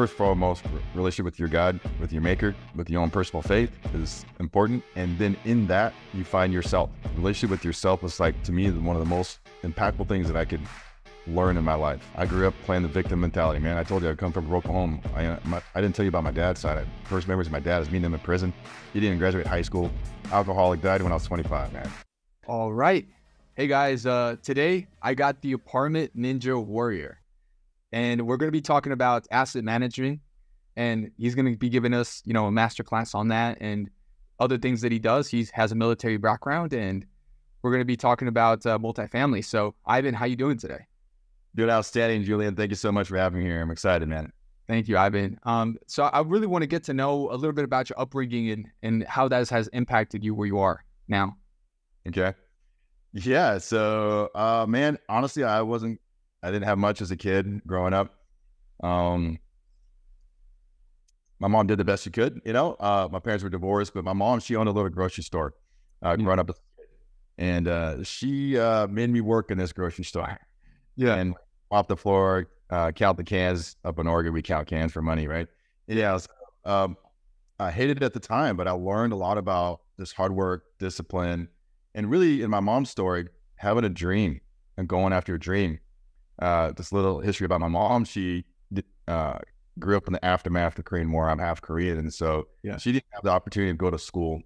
first and foremost, relationship with your God, with your Maker, with your own personal faith is important. And then in that, you find yourself. Relationship with yourself is like to me one of the most impactful things that I could learn in my life. I grew up playing the victim mentality, man. I told you I come from a broken home. I, uh, my, I didn't tell you about my dad's side. First memories of my dad is meeting him in prison. He didn't graduate high school. Alcoholic, died when I was 25, man. All right. Hey guys, uh, today I got the apartment ninja warrior and we're going to be talking about asset management and he's going to be giving us you know a master class on that and other things that he does. He has a military background and we're going to be talking about uh, multifamily. So Iven how you doing today? Doing outstanding julian. Thank you so much for having me here. I'm excited man. Thank you Iven. Um, so i really want to get to know a little bit about your upbringing and, and how that has impacted you where you are now. Okay. Yeah so uh, man honestly i wasn't I didn't have much as a kid growing up. Um, my mom did the best she could, you know. Uh, my parents were divorced, but my mom she owned a little grocery store uh, mm. growing up, and uh, she uh, made me work in this grocery store. Yeah, and off the floor, uh, count the cans. Up in Oregon, we count cans for money, right? Yeah, so, um, I hated it at the time, but I learned a lot about this hard work, discipline, and really, in my mom's story, having a dream and going after a dream uh, this little history about my mom. She uh, grew up in the aftermath of the Korean War. I'm half Korean, and so yeah. she didn't have the opportunity to go to school.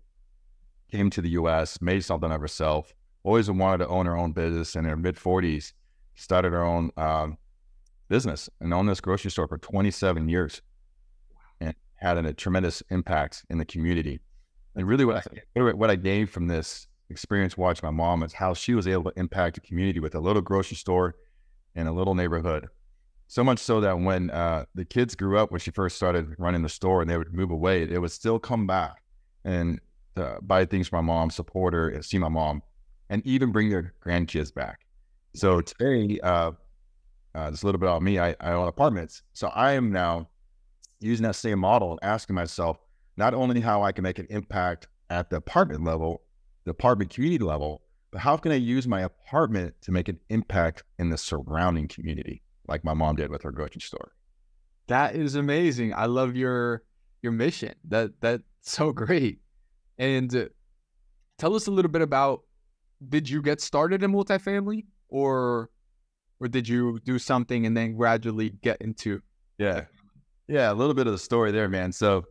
Came to the U.S., made something of herself. Always wanted to own her own business. And in her mid 40s, started her own um, business and owned this grocery store for 27 years, and had a tremendous impact in the community. And really, what I what I gained from this experience watching my mom is how she was able to impact the community with a little grocery store in a little neighborhood. So much so that when uh, the kids grew up, when she first started running the store and they would move away, they would still come back and uh, buy things for my mom, support her, see my mom, and even bring their grandkids back. So today, uh, uh, just a little bit about me. I, I own apartments. So I am now using that same model and asking myself not only how I can make an impact at the apartment level, the apartment community level, but how can I use my apartment to make an impact in the surrounding community, like my mom did with her grocery store? That is amazing. I love your your mission. That that's so great. And uh, tell us a little bit about did you get started in multifamily or or did you do something and then gradually get into yeah yeah a little bit of the story there man so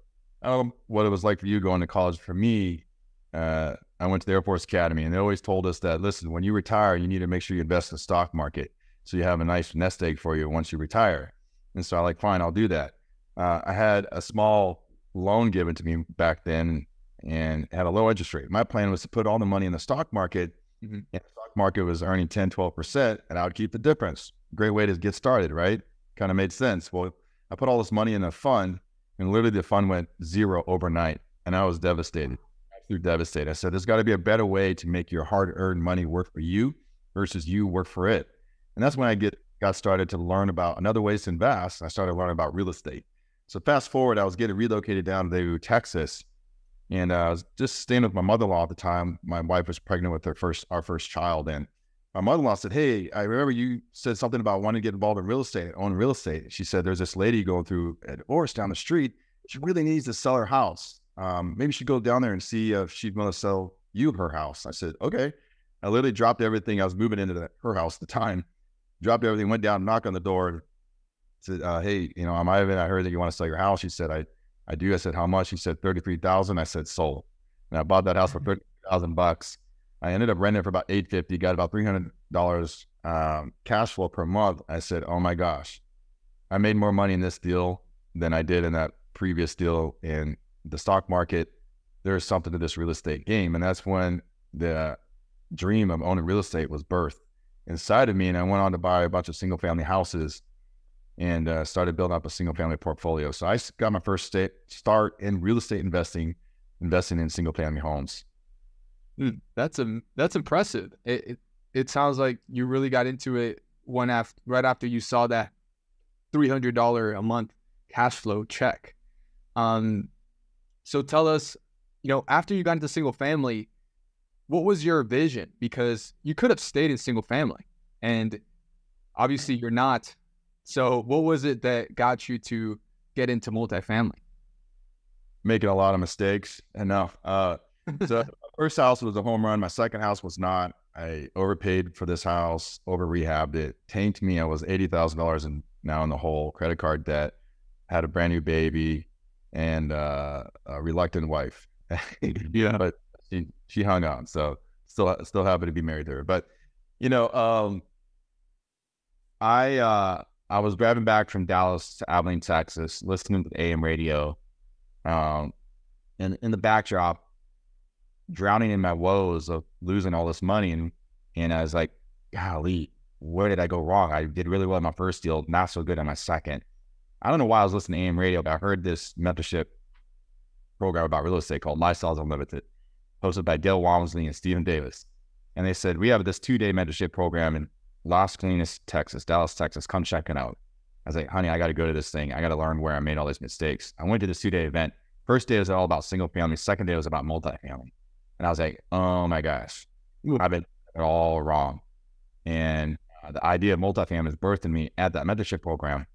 um, what it was like for you going to college for me uh, I went to the Air Force Academy, and they always told us that listen, when you retire, you need to make sure you invest in the stock market so you have a nice nest egg for you once you retire. And so I like, fine, I'll do that. Uh, I had a small loan given to me back then and had a low interest rate. My plan was to put all the money in the stock market, mm-hmm. and the stock market was earning 10, 12%, and I would keep the difference. Great way to get started, right? Kind of made sense. Well, I put all this money in a fund, and literally the fund went zero overnight, and I was devastated absolutely devastated. I said, there's got to be a better way to make your hard earned money work for you versus you work for it. And that's when I get got started to learn about another ways to invest. I started learning about real estate. So fast forward, I was getting relocated down to Texas, and uh, I was just staying with my mother-in-law at the time. My wife was pregnant with her first our first child, and my mother-in-law said, "Hey, I remember you said something about wanting to get involved in real estate, own real estate." She said, "There's this lady going through a divorce down the street. She really needs to sell her house um, maybe should go down there and see if she'd want to sell you her house. I said, okay. I literally dropped everything. I was moving into the, her house at the time, dropped everything, went down, knocked on the door, said, uh, hey, you know, I'm Iven. I heard that you want to sell your house. She said, I, I do. I said, how much? She said, 33,000. I said, sold. And I bought that house for 30,000 bucks. I ended up renting it for about 850, got about $300 um, cash flow per month. I said, oh my gosh, I made more money in this deal than I did in that previous deal. And the stock market, there's something to this real estate game. And that's when the dream of owning real estate was birthed inside of me. And I went on to buy a bunch of single family houses and uh, started building up a single family portfolio. So I got my first sta- start in real estate investing, investing in single family homes. Mm, that's a that's impressive. It, it, it sounds like you really got into it one after right after you saw that three hundred dollar a month cash flow check. Um, so tell us, you know, after you got into single family, what was your vision? Because you could have stayed in single family and obviously you're not. So what was it that got you to get into multifamily? Making a lot of mistakes. Enough. Uh, so first house was a home run. My second house was not. I overpaid for this house, over rehabbed it, tanked me. I was eighty thousand dollars and now in the hole, credit card debt, had a brand new baby, and uh, a reluctant wife. yeah, but she she hung on. So still still happy to be married to her. But you know, um, I uh, I was driving back from Dallas to Abilene, Texas, listening to AM radio, um, and in the backdrop, drowning in my woes of losing all this money, and and I was like, golly, where did I go wrong? I did really well in my first deal, not so good on my second. I don't know why I was listening to AM radio, but I heard this mentorship program about real estate called Lifestyles Unlimited, hosted by Del Walmsley and Stephen Davis. And they said, We have this two day mentorship program in Las Colinas, Texas, Dallas, Texas. Come check it out. I was like, honey, I got to go to this thing. I got to learn where I made all these mistakes. I went to this two day event. First day was all about single family. Second day was about multifamily. And I was like, oh my gosh, I've been all wrong. And uh, the idea of multifamily is birthed in me at that mentorship program.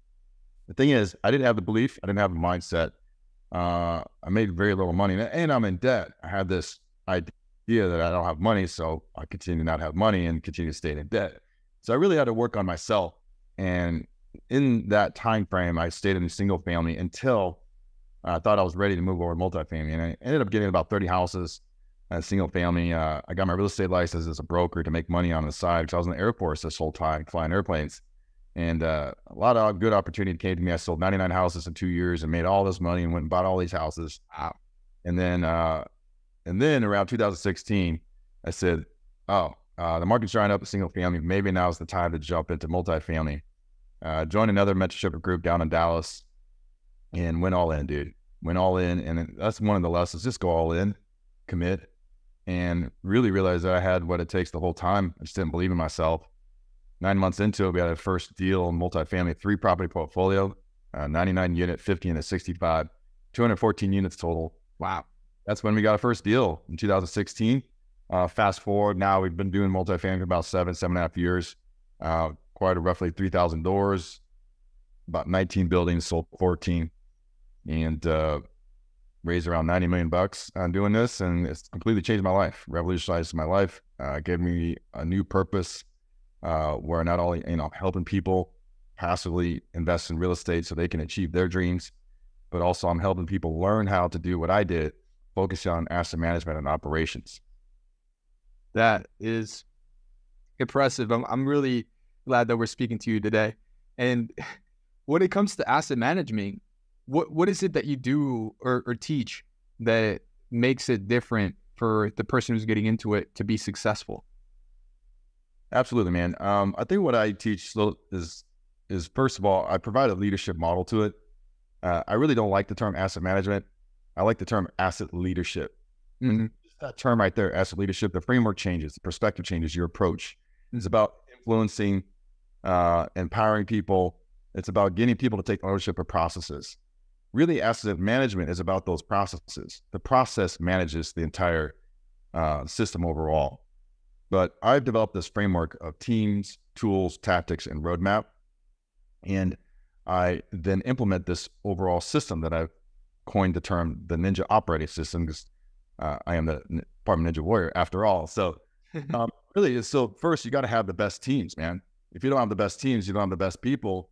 The thing is, I didn't have the belief, I didn't have the mindset. Uh, I made very little money and I'm in debt. I had this idea that I don't have money, so I continue to not have money and continue to stay in debt. So I really had to work on myself. And in that time frame, I stayed in a single family until I thought I was ready to move over to multifamily. And I ended up getting about 30 houses a single family. Uh, I got my real estate license as a broker to make money on the side because I was in the Air Force this whole time, flying airplanes. And uh, a lot of good opportunity came to me. I sold 99 houses in two years and made all this money and went and bought all these houses. Wow. And then, uh, and then around 2016, I said, "Oh, uh, the market's drying up a single family. Maybe now is the time to jump into multifamily." Uh, joined another mentorship group down in Dallas, and went all in, dude. Went all in, and that's one of the lessons: just go all in, commit, and really realized that I had what it takes the whole time. I just didn't believe in myself. Nine months into it, we had a first deal multifamily, three property portfolio, uh, 99 unit, 50 and a 65, 214 units total. Wow. That's when we got a first deal in 2016. Uh, fast forward, now we've been doing multifamily for about seven, seven and a half years. Uh, acquired roughly 3,000 doors, about 19 buildings, sold 14. And uh, raised around 90 million bucks on doing this and it's completely changed my life revolutionized my life uh, gave me a new purpose uh, where not only you know helping people passively invest in real estate so they can achieve their dreams but also i'm helping people learn how to do what i did focus on asset management and operations. That is impressive. I'm, I'm really glad that we're speaking to you today. And when it comes to asset management what what is it that you do or, or teach that makes it different for the person who's getting into it to be successful? Absolutely, man. Um, I think what I teach is is first of all, I provide a leadership model to it. Uh, I really don't like the term asset management. I like the term asset leadership. Mm-hmm. That term right there, asset leadership. The framework changes, the perspective changes, your approach. It's about influencing, uh, empowering people. It's about getting people to take ownership of processes really asset management is about those processes. The process manages the entire uh, system overall. But I've developed this framework of teams, tools, tactics, and roadmap. And I then implement this overall system that I've coined the term the Ninja Operating System because uh, I am the Apartment Ninja Warrior after all. So, um, really, so first, you got to have the best teams, man. If you don't have the best teams, you don't have the best people,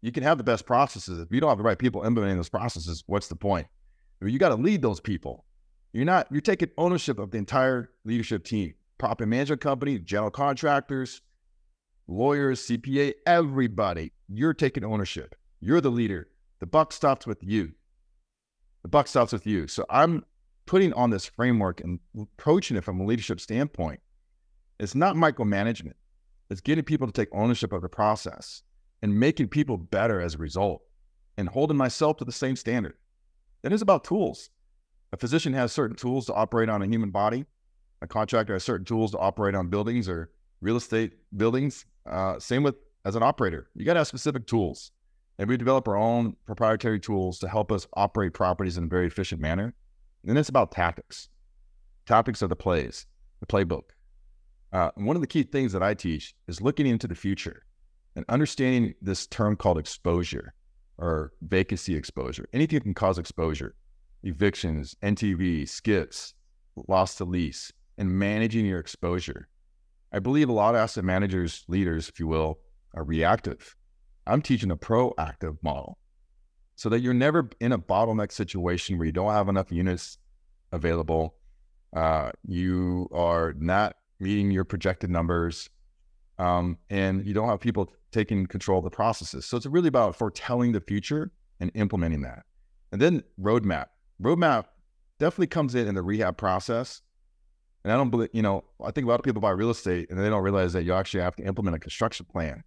you can have the best processes. If you don't have the right people implementing those processes, what's the point? You got to lead those people. You're not, you're taking ownership of the entire leadership team, property management company, general contractors, lawyers, CPA, everybody. You're taking ownership. You're the leader. The buck stops with you. The buck stops with you. So I'm putting on this framework and approaching it from a leadership standpoint. It's not micromanagement. It's getting people to take ownership of the process and making people better as a result and holding myself to the same standard. Then it's about tools. A physician has certain tools to operate on a human body. A contractor has certain tools to operate on buildings or real estate buildings. Uh, same with as an operator. You got to have specific tools. And we develop our own proprietary tools to help us operate properties in a very efficient manner. And it's about tactics. Topics are the plays, the playbook. Uh, one of the key things that I teach is looking into the future and understanding this term called exposure. or vacancy exposure. Anything that can cause exposure, evictions, NTV, skips, loss to lease, and managing your exposure. I believe a lot of asset managers, leaders, if you will, are reactive. I'm teaching a proactive model so that you're never in a bottleneck situation where you don't have enough units available. Uh, you are not meeting your projected numbers, um, and you don't have people taking control of the processes. So it's really about foretelling the future and implementing that. And then roadmap. Roadmap definitely comes in in the rehab process. And I don't believe, you know, I think a lot of people buy real estate and they don't realize that you actually have to implement a construction plan.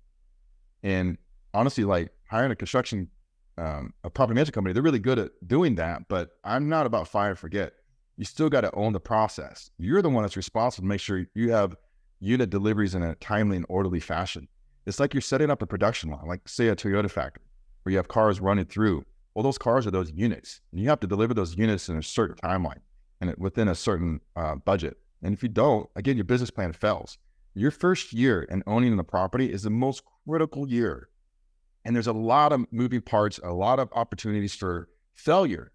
And honestly, like hiring a construction, um, a property management company, they're really good at doing that. But I'm not about fire and forget. You still got to own the process. You're the one that's responsible to make sure you have unit deliveries in a timely and orderly fashion. It's like you're setting up a production line, like say a Toyota factory, where you have cars running through. Well, those cars are those units, and you have to deliver those units in a certain timeline and within a certain uh, budget. And if you don't, again, your business plan fails. Your first year in owning the property is the most critical year. And there's a lot of moving parts, a lot of opportunities for failure.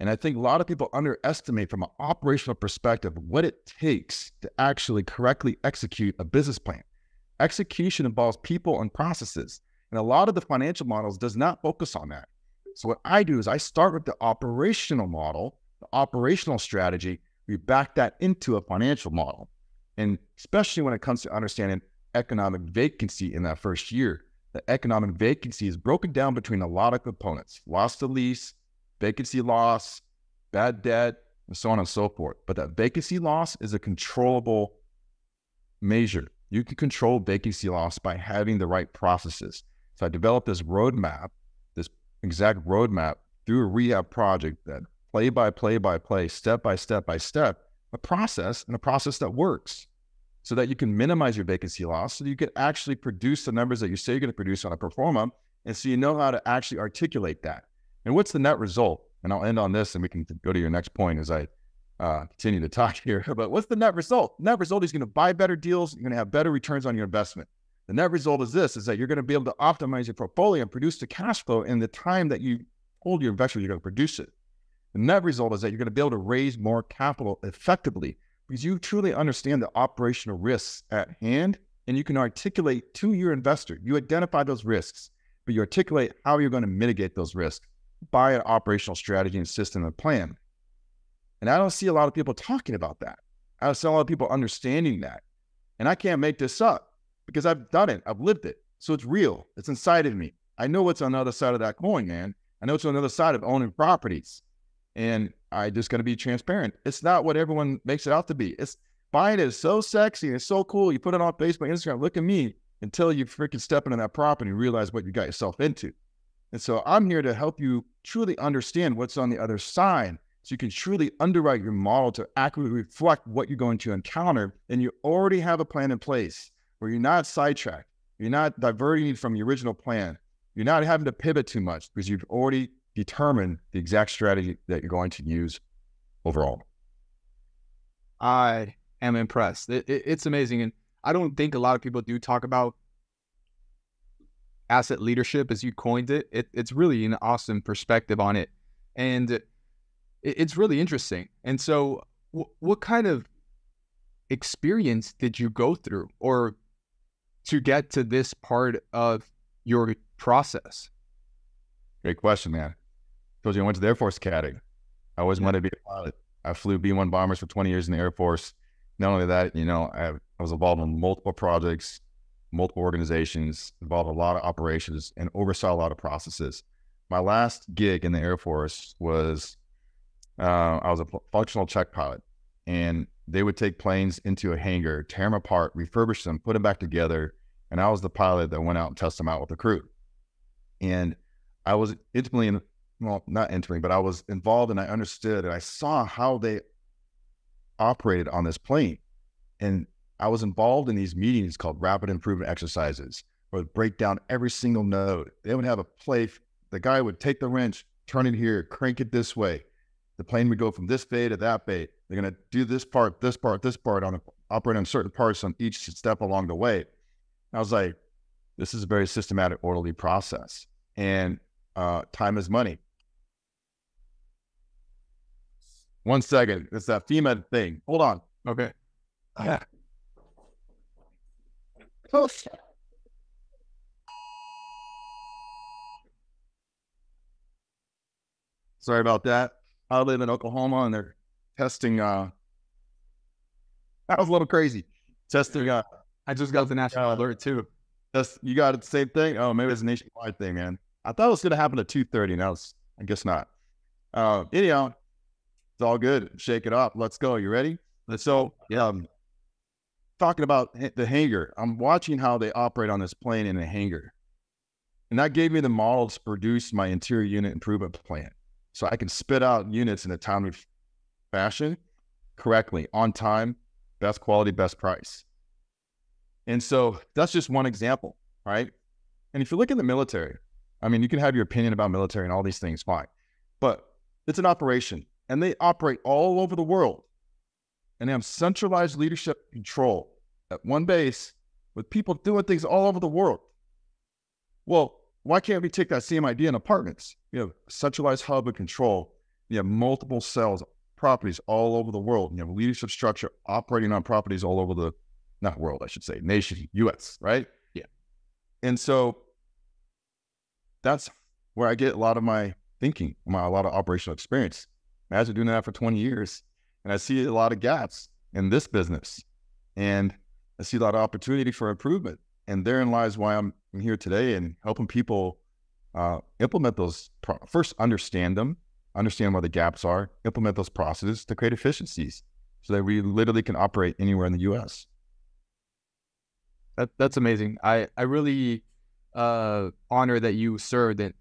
And I think a lot of people underestimate from an operational perspective what it takes to actually correctly execute a business plan. Execution involves people and processes. And a lot of the financial models does not focus on that. So what I do is I start with the operational model, the operational strategy. We back that into a financial model. And especially when it comes to understanding economic vacancy in that first year, the economic vacancy is broken down between a lot of components loss to lease, vacancy loss, bad debt, and so on and so forth. But that vacancy loss is a controllable measure. You can control vacancy loss by having the right processes. So I developed this roadmap, this exact roadmap through a rehab project that play by play by play, step by step by step, a process and a process that works so that you can minimize your vacancy loss so you can actually produce the numbers that you say you're going to produce on a pro forma. And so you know how to actually articulate that. And what's the net result? And I'll end on this and we can go to your next point as I uh, continue to talk here. But what's the net result? Net result is going to buy better deals. You're going to have better returns on your investment. The net result is this: is that you're going to be able to optimize your portfolio and produce the cash flow in the time that you told your investors you're going to produce it. The net result is that you're going to be able to raise more capital effectively because you truly understand the operational risks at hand, and you can articulate to your investor. You identify those risks, but you articulate how you're going to mitigate those risks by an operational strategy and system and plan. And I don't see a lot of people talking about that. I don't see a lot of people understanding that. And I can't make this up because I've done it. I've lived it. So it's real. It's inside of me. I know what's on the other side of that coin, man. I know what's on the other side of owning properties. And I just got to be transparent. It's not what everyone makes it out to be. It's buying it is so sexy and it's so cool. You put it on Facebook, Instagram. Look at me until you freaking step into that property and realize what you got yourself into. And so I'm here to help you truly understand what's on the other side so you can truly underwrite your model to accurately reflect what you're going to encounter. And you already have a plan in place where you're not sidetracked. You're not diverting from your original plan. You're not having to pivot too much because you've already determined the exact strategy that you're going to use overall. I am impressed. It, it, it's amazing. And I don't think a lot of people do talk about asset leadership as you coined it. it it's really an awesome perspective on it. And it's really interesting. And so, what kind of experience did you go through, or to get to this part of your process? Great question, man. Told you I went to the Air Force Academy. I always yeah. wanted to be a pilot. I flew B 1 bombers for 20 years in the Air Force. Not only that, you know, I, I was involved in multiple projects, multiple organizations, involved in a lot of operations, and oversaw a lot of processes. My last gig in the Air Force was uh, I was a functional check pilot, and they would take planes into a hangar, tear them apart, refurbish them, put them back together, and I was the pilot that went out and tested them out with the crew. And I was intimately, in, well, not intimately, but I was involved, and I understood, and I saw how they operated on this plane, and I was involved in these meetings called rapid improvement exercises, where would break down every single node. They would have a play. The guy would take the wrench, turn it here, crank it this way the plane would go from this bay to that bay. They're going to do this part, this part, this part on a, operate on certain parts on each step along the way. I was like, this is a very systematic, orderly process. And uh, time is money. One second. It's that FEMA thing. Hold on. Okay. Yeah. Oh, Sorry about that. I live in Oklahoma and they're testing. Uh, that was a little crazy. Testing. Uh, I just got the national Uh, alert too. that's, you got the same thing. Oh, maybe it's a nationwide thing, man. I thought it was going to happen at two thirty. Now it's, I guess not. Uh, anyhow, it's all good. Shake it up. Let's go. You ready? So, yeah. Um, talking about the hangar, I'm watching how they operate on this plane in a hangar, and that gave me the model to produce my interior unit improvement plan, so I can spit out units in a timely fashion, correctly, on time, best quality, best price. And so that's just one example, right? And if you look at the military, I mean, you can have your opinion about military and all these things, fine, but it's an operation, and they operate all over the world and they have centralized leadership control at one base with people doing things all over the world. Well, why can't we take that same idea in apartments? You have a centralized hub of control. You have multiple cells, properties all over the world. You have a leadership structure operating on properties all over the, not world, I should say, nation, US, right? Yeah. And so that's where I get a lot of my thinking, my, a lot of operational experience. Imagine doing that for 20 years and I see a lot of gaps in this business, and I see a lot of opportunity for improvement. And therein lies why I'm here today and helping people uh, implement those. Pro- first, understand them, understand where the gaps are, implement those processes to create efficiencies, so that we literally can operate anywhere in the U.S. That that's amazing. I I really uh honor that you served in,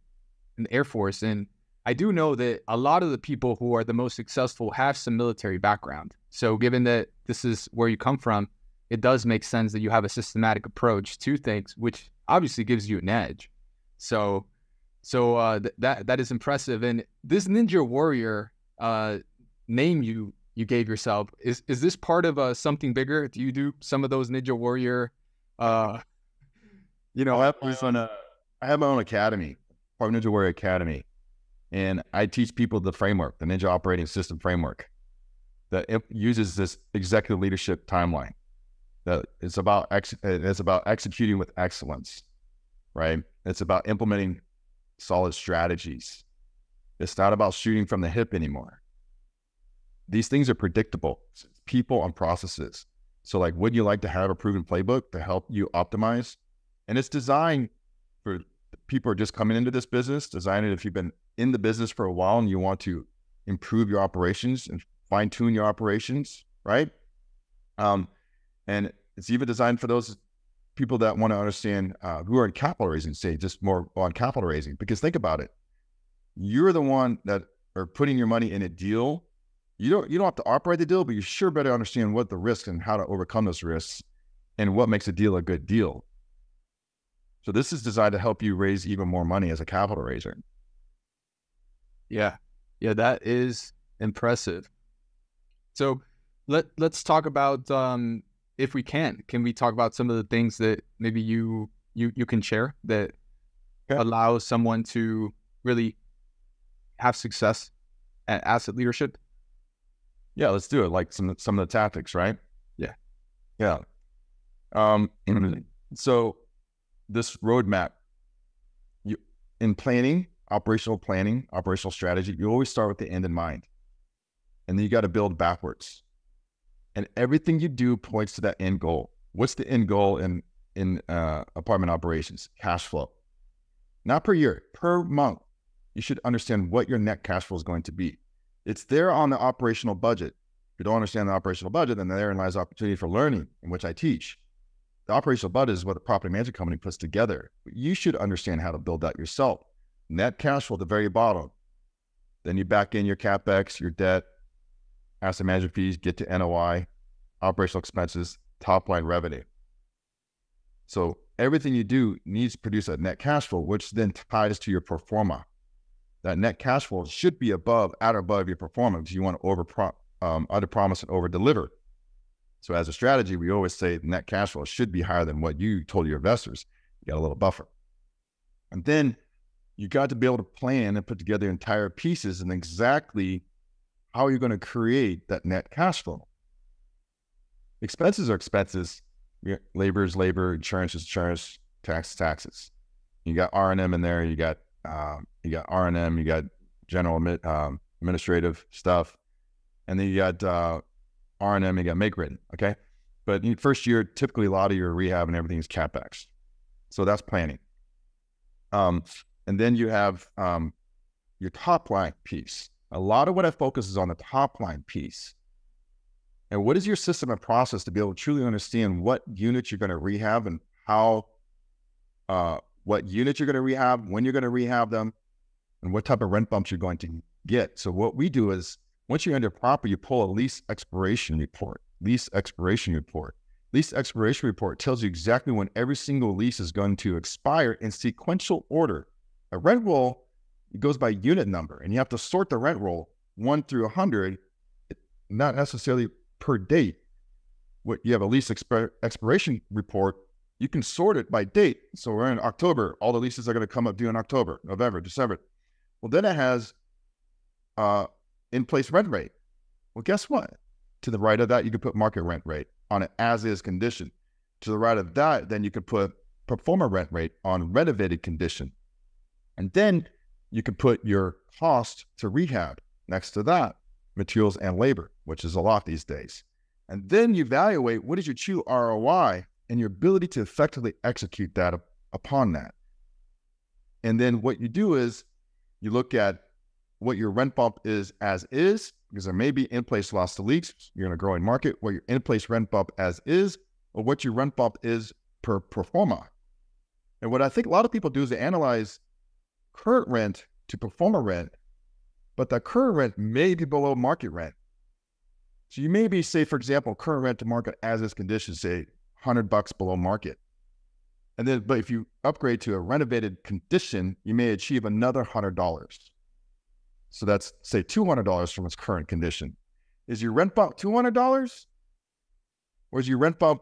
in the Air Force, and I do know that a lot of the people who are the most successful have some military background. So, given that this is where you come from, it does make sense that you have a systematic approach to things, which obviously gives you an edge. So, so uh, th- that that is impressive. And this Ninja Warrior uh, name you you gave yourself is is this part of uh, something bigger? Do you do some of those Ninja Warrior? Uh, you know, I have my own, uh, I have my own academy, Part Ninja Warrior Academy, and I teach people the framework, the Ninja Operating System framework, that uses this executive leadership timeline. That it's about it's about executing with excellence, right? It's about implementing solid strategies. It's not about shooting from the hip anymore. These things are predictable, It's people and processes. So, like, would you like to have a proven playbook to help you optimize? And it's designed for people who are just coming into this business, designed it if you've been in the business for a while and you want to improve your operations and fine tune your operations, right? Um, and it's even designed for those people that want to understand uh, who are in capital raising stage, just more on capital raising. Because think about it, you're the one that are putting your money in a deal. You don't you don't have to operate the deal, but you sure better understand what the risks and how to overcome those risks and what makes a deal a good deal. So this is designed to help you raise even more money as a capital raiser. Yeah. Yeah, that is impressive. So let let's talk about um if we can, can we talk about some of the things that maybe you you you can share that Okay. allows someone to really have success at asset leadership? Yeah, let's do it. Like some some of the tactics, right? Yeah. Yeah. Um so this roadmap you in planning, operational planning, operational strategy, you always start with the end in mind. And then you got to build backwards. And everything you do points to that end goal. What's the end goal in in uh, apartment operations? Cash flow. Not per year, per month. You should understand what your net cash flow is going to be. It's there on the operational budget. If you don't understand the operational budget, then therein lies opportunity for learning, in which I teach. The operational budget is what the property management company puts together. You should understand how to build that yourself. Net cash flow at the very bottom. Then you back in your capex, your debt, asset management fees, get to NOI, operational expenses, top line revenue. So everything you do needs to produce a net cash flow, which then ties to your pro forma. That net cash flow should be above, at or above your performance. You want to over um, under promise and over deliver. So as a strategy, we always say net cash flow should be higher than what you told your investors. You got a little buffer. And then you got to be able to plan and put together entire pieces and exactly how you're going to create that net cash flow. Expenses are expenses. Labor is labor. Insurance is insurance. Tax taxes. You got R and M in there. You got um, you got R and M. You got general um, administrative stuff, and then you got uh, R and M. You got make ready. Okay, but first year, typically a lot of your rehab and everything is capex, so that's planning. Um, and then you have um, your top line piece. A lot of what I focus is on the top line piece. And what is your system and process to be able to truly understand what units you're going to rehab and how, uh, what units you're going to rehab, when you're going to rehab them, and what type of rent bumps you're going to get. So what we do is once you're under property, you pull a lease expiration report. Lease expiration report. Lease expiration report tells you exactly when every single lease is going to expire in sequential order. A rent roll goes by unit number, and you have to sort the rent roll one through a hundred, not necessarily per date. What you have a lease exp- expiration report, you can sort it by date. So we're in October. All the leases are going to come up due in October, November, December. Well, then it has uh, in place rent rate. Well, guess what? To the right of that, you can put market rent rate on an as is condition. To the right of that, then you can put pro forma rent rate on renovated condition. And then you can put your cost to rehab next to that materials and labor, which is a lot these days. And then you evaluate what is your true ROI and your ability to effectively execute that upon that. And then what you do is you look at what your rent bump is as is, because there may be in place loss to lease. You're in a growing market, what your in place rent bump as is, or what your rent bump is per pro forma. And what I think a lot of people do is they analyze current rent to pro forma rent but the current rent may be below market rent. So you may be, say, for example, current rent to market as is condition, say, 100 bucks below market. And then, but if you upgrade to a renovated condition, you may achieve another $100. So that's, say, $200 from its current condition. Is your rent bump $200? Or is your rent bump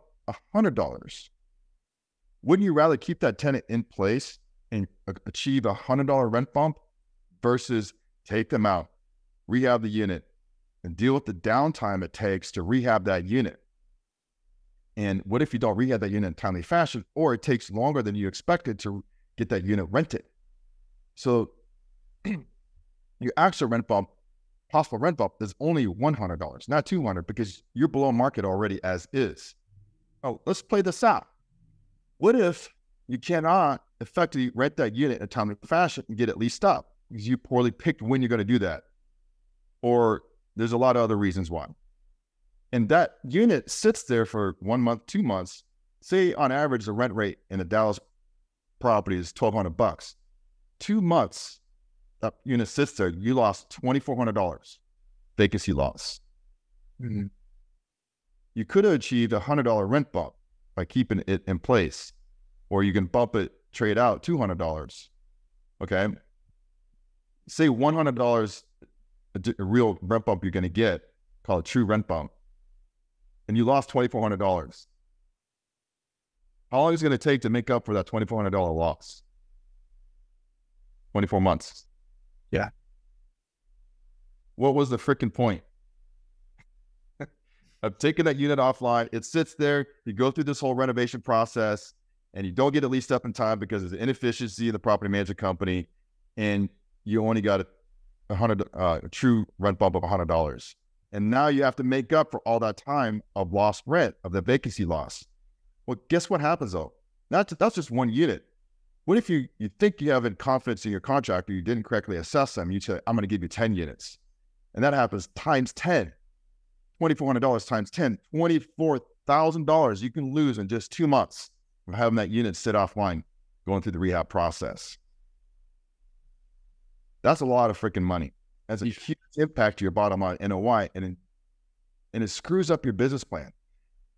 $100? Wouldn't you rather keep that tenant in place and achieve a $100 rent bump versus take them out, rehab the unit, and deal with the downtime it takes to rehab that unit. And what if you don't rehab that unit in timely fashion, or it takes longer than you expected to get that unit rented? So your actual rent bump, possible rent bump, is only $100, not 200 because you're below market already as is. Oh, let's play this out. What if you cannot effectively rent that unit in a timely fashion and get it leased up? because you poorly picked when you're going to do that. Or there's a lot of other reasons why. And that unit sits there for one month, two months. Say on average, the rent rate in a Dallas property is 1200 bucks. Two months, that unit sits there, you lost $2,400 vacancy loss. Mm-hmm. You could have achieved a $100 rent bump by keeping it in place, or you can bump it, trade out $200. Okay say $100 a, a real rent bump you're going to get, call it true rent bump, and you lost $2,400. How long is it going to take to make up for that $2,400 loss? 24 months. Yeah. What was the freaking point? of taking that unit offline. It sits there. You go through this whole renovation process and you don't get it leased up in time because there's an inefficiency of the property management company. And you only got a, hundred uh, a true rent bump of hundred dollars, and now you have to make up for all that time of lost rent of the vacancy loss. Well, guess what happens though? That's that's just one unit. What if you you think you have confidence in your contractor, you didn't correctly assess them, you say I'm going to give you ten units, and that happens times ten. $2,400 times 10, $24,000 you can lose in just two months of having that unit sit offline going through the rehab process. That's a lot of freaking money. That's a huge impact to your bottom line NOI, and it, and it screws up your business plan.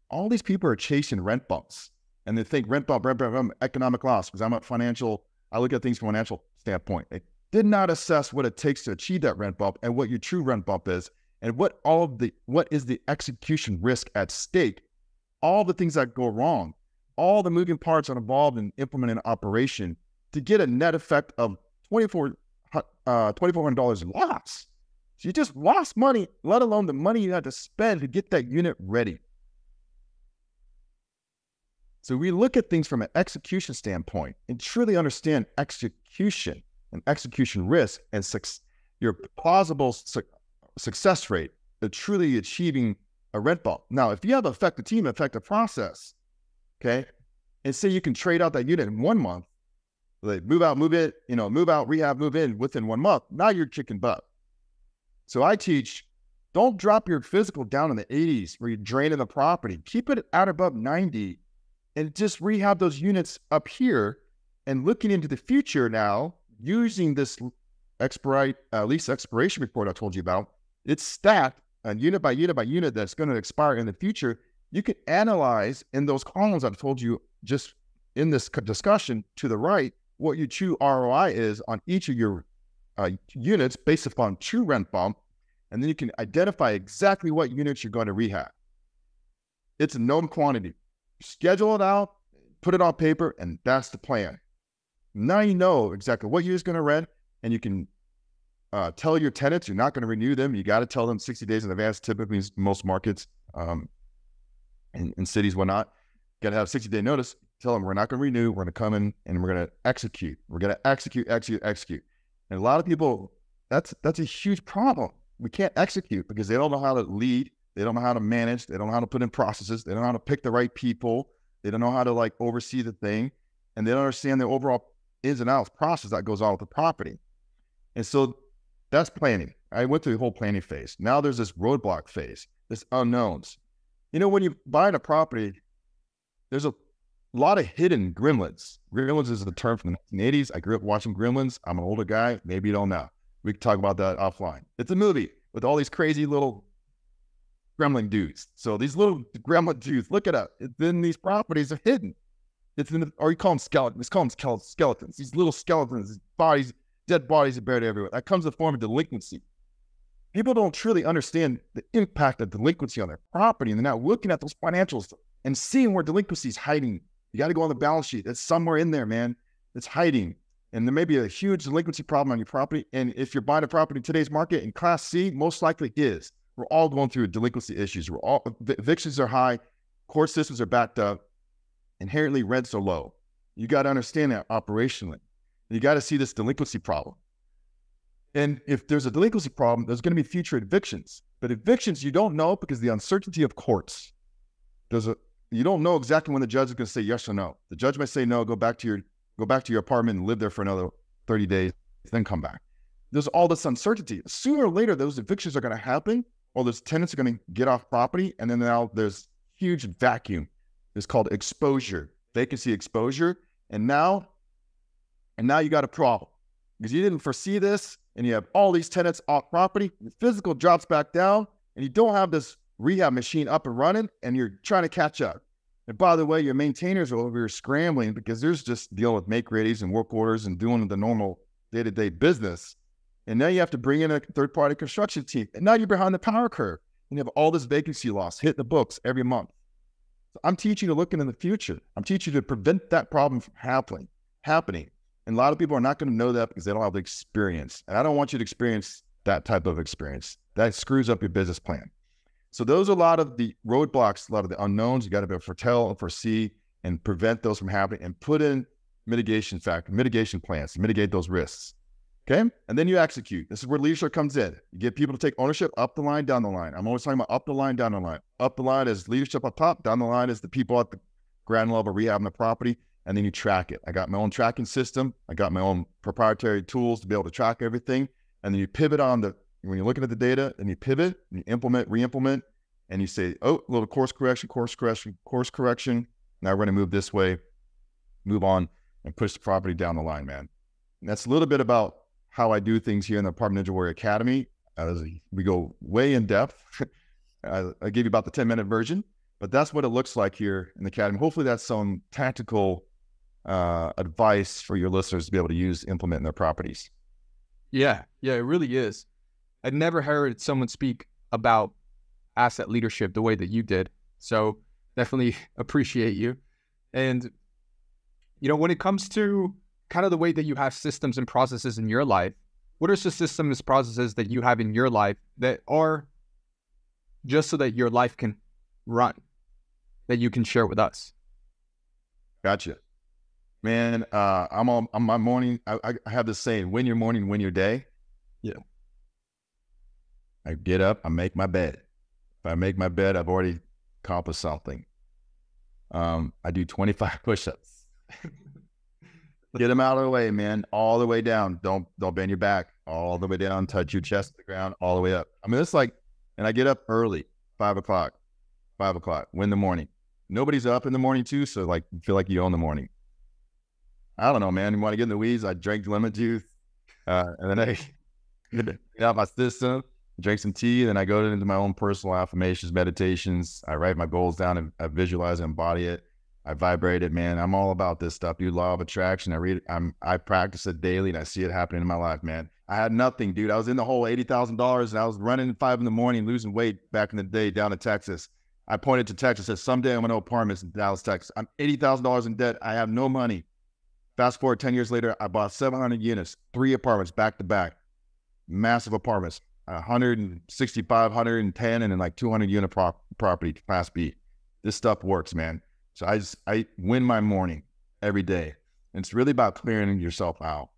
All these people are chasing rent bumps, and they think rent bump, rent bump, rent bump economic loss. Because I'm a financial, I look at things from a financial standpoint. They did not assess what it takes to achieve that rent bump and what your true rent bump is, and what all of the what is the execution risk at stake. All the things that go wrong, all the moving parts are involved in implementing an operation to get a net effect of 24 uh, $2,400 loss. So you just lost money, let alone the money you had to spend to get that unit ready. So we look at things from an execution standpoint and truly understand execution and execution risk and su- your plausible su- success rate of truly achieving a rent bump. Now, if you have an effective team, effective process, okay, and say you can trade out that unit in one month, like move out, move it, you know, move out, rehab, move in within one month, now you're kicking butt. So I teach don't drop your physical down in the 80s where you're draining the property. Keep it at above 90 and just rehab those units up here and looking into the future now using this expirate, uh, lease expiration report I told you about. It's stacked and unit by unit by unit that's going to expire in the future. You can analyze in those columns I've told you just in this discussion to the right what your true ROI is on each of your uh, units based upon true rent bump. And then you can identify exactly what units you're going to rehab. It's a known quantity schedule it out, put it on paper, and that's the plan. Now you know exactly what you're going to rent, and you can uh, tell your tenants you're not going to renew them. You got to tell them 60 days in advance. Typically, most markets um, in, in cities, whatnot, got to have 60 day notice. Tell them we're not going to renew. We're going to come in and we're going to execute. We're going to execute, execute, execute. And a lot of people, that's that's a huge problem. We can't execute because they don't know how to lead. They don't know how to manage. They don't know how to put in processes. They don't know how to pick the right people. They don't know how to like oversee the thing. And they don't understand the overall ins and outs process that goes on with the property. And so that's planning. I went through the whole planning phase. Now there's this roadblock phase, this unknowns. You know, when you buy a property, there's a lot of hidden gremlins. Gremlins is a term from the 1980s. I grew up watching Gremlins. I'm an older guy. Maybe you don't know. We can talk about that offline. It's a movie with all these crazy little gremlin dudes. So these little gremlin dudes, look it up. Then these properties are hidden. It's in the, or you call them skeletons. Let's call them skeletons. These little skeletons, bodies, dead bodies are buried everywhere. That comes in the form of delinquency. People don't truly understand the impact of delinquency on their property, and they're not looking at those financials and seeing where delinquency is hiding. You got to go on the balance sheet. It's somewhere in there, man. It's hiding. And there may be a huge delinquency problem on your property. And if you're buying a property in today's market in Class C, most likely is. We're all going through delinquency issues. We're all evictions are high, court systems are backed up, inherently rents are low. You got to understand that operationally. You got to see this delinquency problem. And if there's a delinquency problem, there's going to be future evictions. But evictions, you don't know because the uncertainty of courts. There's a you don't know exactly when the judge is going to say yes or no. The judge might say no, go back to your go back to your apartment and live there for another 30 days, then come back. There's all this uncertainty. Sooner or later, those evictions are going to happen, or those tenants are going to get off property, and then now there's huge vacuum. It's called exposure, vacancy exposure, and now, and now you got a problem because you didn't foresee this, and you have all these tenants off property. The physical drops back down, and you don't have this rehab machine up and running, and you're trying to catch up. And by the way, your maintainers are over here scrambling because there's just dealing with make readies and work orders and doing the normal day to day business. And now you have to bring in a third party construction team. And now you're behind the power curve. And you have all this vacancy loss hit the books every month. So I'm teaching you to look into the future. I'm teaching you to prevent that problem from happening. Happening. And a lot of people are not going to know that because they don't have the experience. And I don't want you to experience that type of experience. That screws up your business plan. So those are a lot of the roadblocks, a lot of the unknowns. You got to be able to foretell and foresee and prevent those from happening and put in mitigation factor, mitigation plans to mitigate those risks. Okay. And then you execute. This is where leadership comes in. You get people to take ownership up the line, down the line. I'm always talking about up the line, down the line. Up the line is leadership up top, down the line is the people at the ground level rehabbing the property. And then you track it. I got my own tracking system. I got my own proprietary tools to be able to track everything. And then you pivot on the, when you're looking at the data, and you pivot and you implement, re implement, and you say, oh, a little course correction, course correction, course correction. Now we're going to move this way, move on, and push the property down the line, man. And that's a little bit about how I do things here in the Apartment Ninja Warrior Academy. As we go way in depth. I, I gave you about the 10 minute version, but that's what it looks like here in the Academy. Hopefully, that's some tactical uh, advice for your listeners to be able to use, implement in their properties. Yeah, yeah, it really is. I'd never heard someone speak about asset leadership the way that you did. So definitely appreciate you. And, you know, when it comes to kind of the way that you have systems and processes in your life, what are the systems processes that you have in your life that are just so that your life can run that you can share with us? Gotcha. Man, uh, I'm on, on my morning. I, I have this saying, win your morning, win your day. Yeah. I get up, I make my bed. If I make my bed, I've already accomplished something. Um, I do 25 push-ups. Get them out of the way, man. All the way down. Don't don't bend your back. All the way down. Touch your chest to the ground. All the way up. I mean, it's like, and I get up early, five o'clock, five o'clock, win the morning. Nobody's up in the morning too, so like feel like you own the morning. I don't know, man. You want to get in the weeds? I drank lemon juice, uh, and then I get out my system, drink some tea, and then I go into my own personal affirmations, meditations. I write my goals down and I visualize and embody it. I vibrate it, man. I'm all about this stuff, dude. Law of attraction. I read. I'm I practice it daily, and I see it happening in my life, man. I had nothing, dude. I was in the hole, eighty thousand dollars, and I was running at five in the morning, losing weight back in the day down in Texas. I pointed to Texas, and said someday I'm gonna own apartments in Dallas, Texas. I'm eighty thousand dollars in debt. I have no money. Fast forward ten years later, I bought seven hundred units, three apartments back to back, massive apartments, 165, 110, and then like 200 unit prop- property, class B. This stuff works, man. So I just, I win my morning every day. And it's really about clearing yourself out.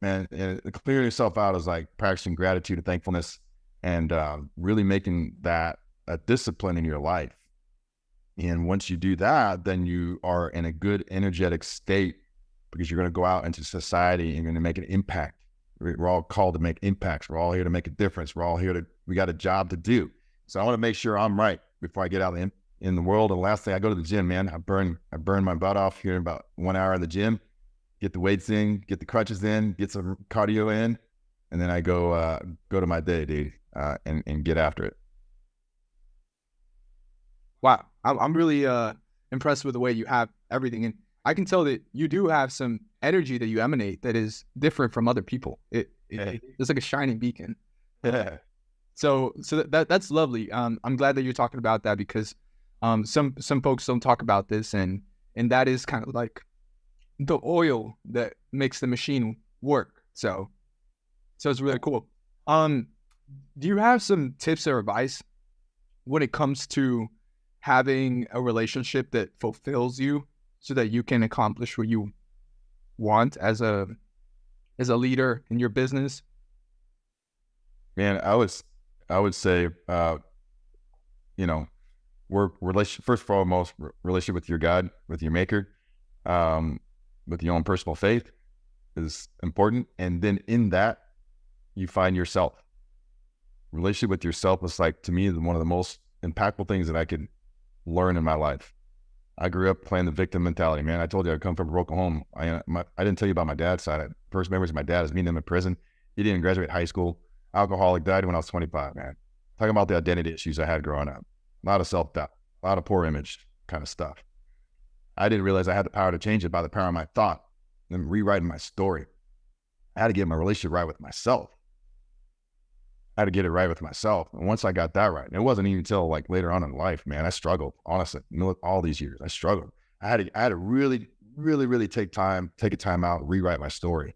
Man, and clearing yourself out is like practicing gratitude and thankfulness and uh, really making that a discipline in your life. And once you do that, then you are in a good energetic state because you're going to go out into society and you're going to make an impact. We're all called to make impacts. We're all here to make a difference. We're all here to, we got a job to do. So I want to make sure I'm right before I get out in, in the world. And last thing, I go to the gym, man. I burn, I burn my butt off here in about one hour in the gym, get the weights in, get the crutches in, get some cardio in, and then I go, uh, go to my day, dude, uh, and, and get after it. Wow. I'm, I'm really, uh, impressed with the way you have everything. And I can tell that you do have some energy that you emanate that is different from other people. It, it, Hey. it's like a shining beacon. Yeah. So so that, that that's lovely. Um, I'm glad that you're talking about that because um, some some folks don't talk about this, and and that is kind of like the oil that makes the machine work. So so it's really cool. Um, do you have some tips or advice when it comes to having a relationship that fulfills you, so that you can accomplish what you want as a as a leader in your business? Man, I was, I would say, uh, you know, work relation first and foremost re- relationship with your God, with your Maker, um, with your own personal faith is important, and then in that you find yourself. Relationship with yourself is like to me one of the most impactful things that I could learn in my life. I grew up playing the victim mentality, man. I told you I come from a broken home. I uh, my, I didn't tell you about my dad's side. First memories of my dad is meeting him in prison. He didn't graduate high school. Alcoholic, died when I was 25, man. Talking about the identity issues I had growing up. A lot of self doubt, a lot of poor image kind of stuff. I didn't realize I had the power to change it by the power of my thought and rewriting my story. I had to get my relationship right with myself. Had to get it right with myself. And once I got that right, and it wasn't even until like later on in life, man, I struggled. Honestly, all these years, I struggled. I had to, I had to really, really, really take time, take a time out, rewrite my story,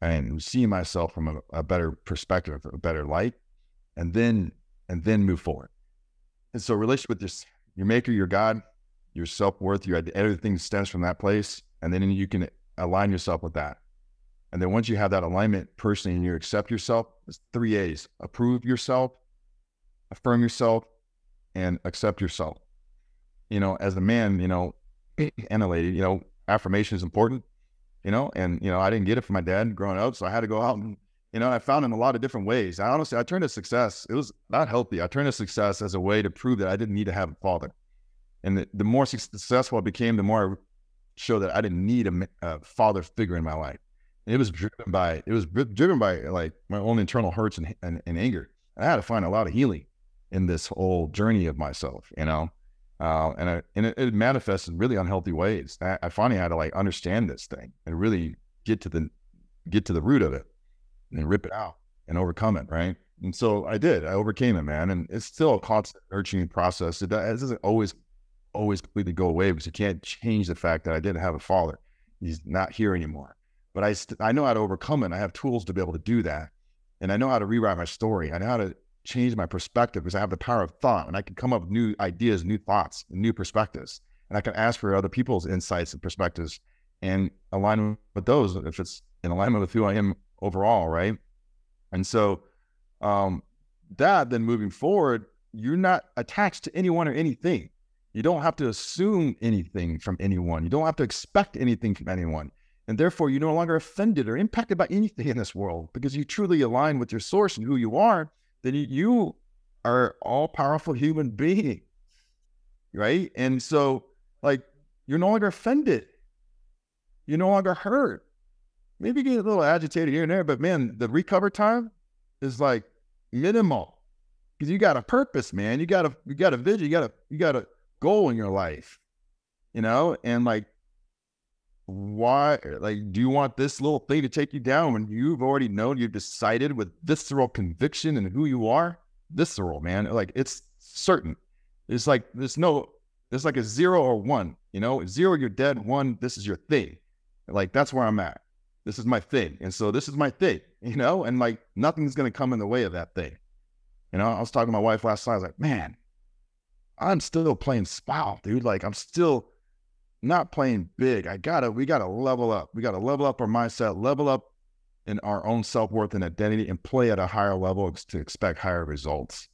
and see myself from a, a better perspective, a better light, and then and then move forward. And so, relationship with your your maker, your God, your self worth, your everything stems from that place, and then you can align yourself with that. And then once you have that alignment personally and you accept yourself, it's three A's approve yourself, affirm yourself, and accept yourself. You know, as a man, you know, and a lady, you know, affirmation is important, you know, and, you know, I didn't get it from my dad growing up. So I had to go out and, you know, I found in a lot of different ways. I honestly, I turned to success. It was not healthy. I turned to success as a way to prove that I didn't need to have a father. And the, the more successful I became, the more I showed that I didn't need a, a father figure in my life. It was driven by it was driven by like my own internal hurts and, and, and anger. I had to find a lot of healing in this whole journey of myself, you know. Uh, and I, and it, it in really unhealthy ways. I, I finally had to like understand this thing and really get to the get to the root of it and rip it out and overcome it, right? And so I did. I overcame it, man. And it's still a constant nurturing process. It, it doesn't always always completely go away because you can't change the fact that I didn't have a father. He's not here anymore. But I st- I know how to overcome it. I have tools to be able to do that, and I know how to rewrite my story. I know how to change my perspective because I have the power of thought, and I can come up with new ideas, new thoughts, new perspectives, and I can ask for other people's insights and perspectives and align with those if it's in alignment with who I am overall, right? And so um, that then moving forward, you're not attached to anyone or anything. You don't have to assume anything from anyone. You don't have to expect anything from anyone. And therefore, you're no longer offended or impacted by anything in this world because you truly align with your source and who you are. Then you are all powerful human being, right? And so, like, you're no longer offended. You're no longer hurt. Maybe get a little agitated here and there, but man, the recover time is like minimal because you got a purpose, man. You got a you got a vision. You got a you got a goal in your life, you know, and like why like do you want this little thing to take you down when you've already known you've decided with visceral conviction and who you are? Visceral man like it's certain. It's like there's no it's like a zero or one you know? Zero you're dead. One this is your thing. Like that's where i'm at. This is my thing. And so this is my thing you know? And like nothing's to come in the way of that thing. You know i was talking to my wife last night. I was like man i'm still playing small dude. Like i'm still not playing big. I gotta, we gotta level up. We gotta level up our mindset, level up in our own self worth and identity, and play at a higher level to expect higher results.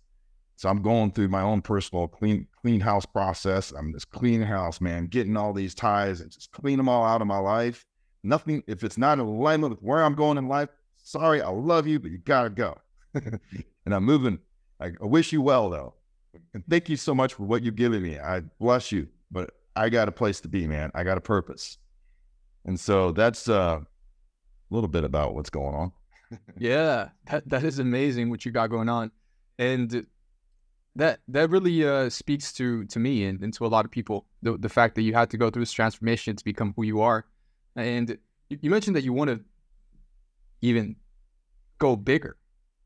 So I'm going through my own personal clean clean house process. I'm this clean house man, getting all these ties and just clean them all out of my life. Nothing if it's not in alignment with where I'm going in life. Sorry, I love you, but you gotta go. and I'm moving. I, I wish you well though, and thank you so much for what you've given me. I bless you, but I got a place to be, man. I got a purpose. And so that's uh, a little bit about what's going on. yeah, that, that is amazing what you got going on. And that that really uh, speaks to to me and, and to a lot of people the, the fact that you had to go through this transformation to become who you are. And you mentioned that you want to even go bigger.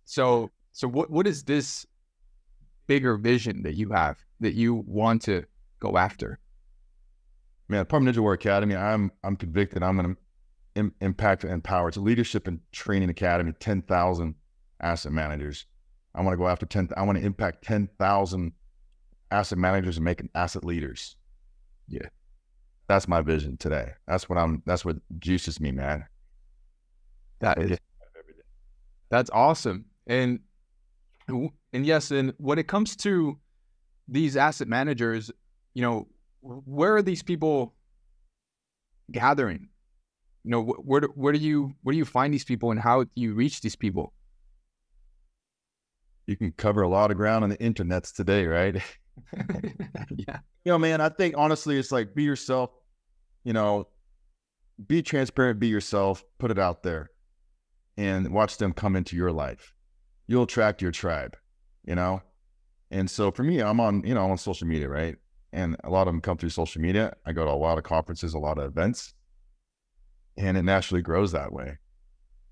So so what what is this bigger vision that you have that you want to go after? Man, Apartment Ninja War Academy, I'm I'm convicted. I'm going to Im- impact and empower. It's a leadership and training academy. Ten thousand asset managers. I want to go after ten. I want to impact ten thousand asset managers and make asset leaders. Yeah, that's my vision today. That's what I'm. That's what juices me, man. That is. That's awesome. And and yes, and when it comes to these asset managers, you know, where are these people gathering? You know, where do, where do you where do you find these people, and how do you reach these people? You can cover a lot of ground on the internets today, right? yeah. You know, man, I think honestly, it's like be yourself. You know, be transparent, be yourself, put it out there, and watch them come into your life. You'll attract your tribe. You know, and so for me, I'm on you know on social media, right? And a lot of them come through social media. I go to a lot of conferences, a lot of events, and it naturally grows that way.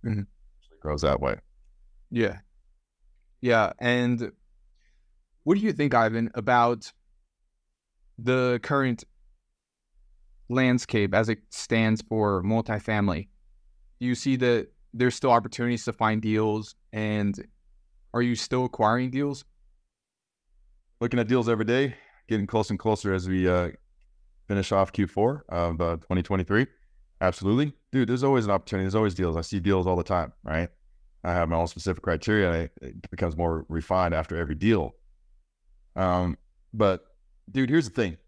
Mm-hmm. It grows that way. Yeah, yeah. And what do you think, Iven, about the current landscape as it stands for multifamily? Do you see that there's still opportunities to find deals, and are you still acquiring deals? Looking at deals every day getting closer and closer as we uh, finish off Q4 of uh, 2023. Absolutely. Dude, there's always an opportunity. There's always deals. I see deals all the time, right? I have my own specific criteria and it becomes more refined after every deal. Um, but dude, here's the thing.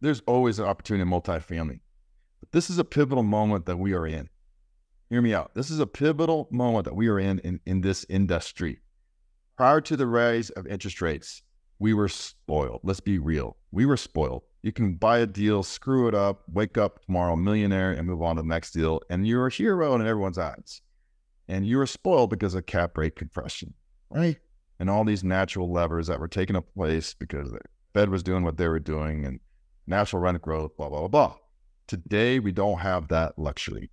There's always an opportunity in multifamily. But this is a pivotal moment that we are in. Hear me out. This is a pivotal moment that we are in in, in this industry. Prior to the rise of interest rates, we were spoiled. Let's be real. We were spoiled. You can buy a deal, screw it up, wake up tomorrow millionaire and move on to the next deal. And you're a hero in everyone's eyes. And you were spoiled because of cap rate compression, right? And all these natural levers that were taking up place because the Fed was doing what they were doing and natural rent growth, blah, blah, blah, blah. Today, we don't have that luxury.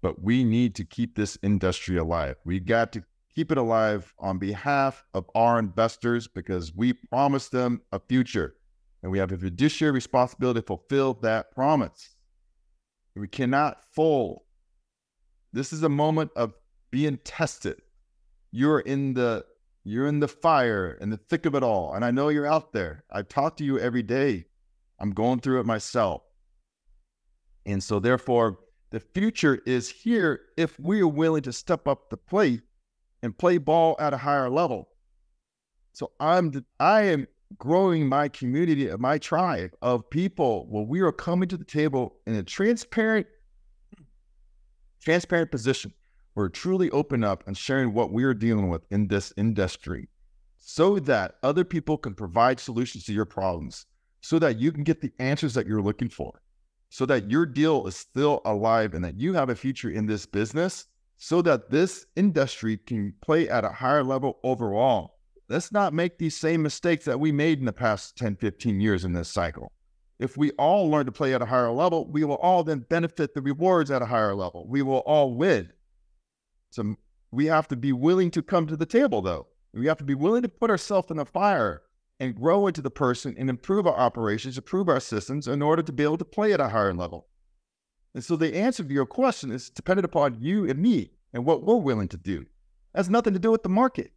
But we need to keep this industry alive. We got to keep it alive on behalf of our investors because we promised them a future and we have a fiduciary responsibility to fulfill that promise. We cannot fold. This is a moment of being tested. You're in the you're in the fire, in the thick of it all. And I know you're out there. I talk to you every day. I'm going through it myself. And so therefore, the future is here if we are willing to step up the plate and play ball at a higher level. So I'm I am growing my community, uh, my tribe of people where we are coming to the table in a transparent, transparent position. We're truly open up and sharing what we're dealing with in this industry so that other people can provide solutions to your problems, so that you can get the answers that you're looking for, so that your deal is still alive and that you have a future in this business, so that this industry can play at a higher level overall let's not make these same mistakes that we made in the past 10, 15 years in this cycle. If we all learn to play at a higher level, we will all then benefit the rewards at a higher level. We will all win. So we have to be willing to come to the table, though. We have to be willing to put ourselves in the fire and grow into the person and improve our operations, improve our systems in order to be able to play at a higher level. And so the answer to your question is dependent upon you and me and what we're willing to do. It has nothing to do with the market.